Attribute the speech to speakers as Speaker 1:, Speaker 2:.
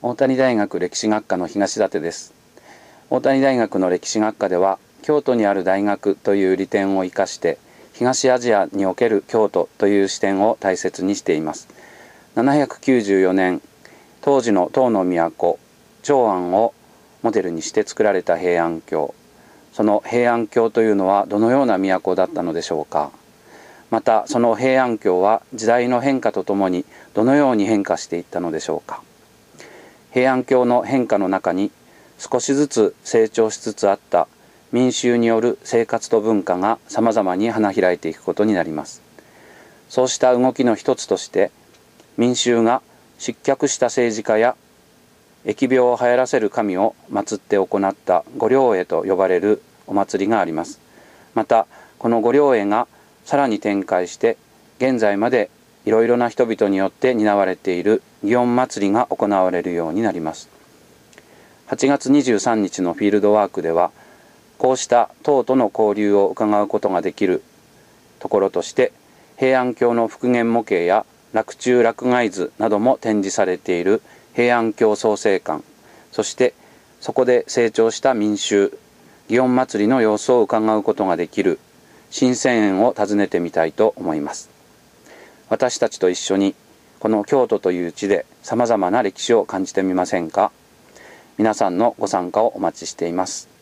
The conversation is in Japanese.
Speaker 1: 大谷大学歴史学科の東舘です。大谷大学の歴史学科では京都にある大学という利点を生かして東アジアにおける京都という視点を大切にしています。794年当時の唐の都長安をモデルにして作られた平安京。その平安京というのはどのような都だったのでしょうか。またその平安京は時代の変化とともにどのように変化していったのでしょうか。平安京の変化の中に少しずつ成長しつつあった民衆による生活と文化がさまざまに花開いていくことになります。そうした動きの一つとして民衆が失脚した政治家や疫病を流行らせる神を祀って行った御霊会と呼ばれるお祭りがあります。またこの御霊会がさらに展開して現在までいろいろな人々によって担われている祇園祭が行われるようになります。8月23日のフィールドワークではこうした党との交流を伺うことができるところとして平安京の復元模型や洛中洛外図なども展示されている平安京創生館そしてそこで成長した民衆祇園祭の様子を伺うことができる新鮮園を訪ねてみたいと思います。私たちと一緒にこの京都という地でさまざまな歴史を感じてみませんか？皆さんのご参加をお待ちしています。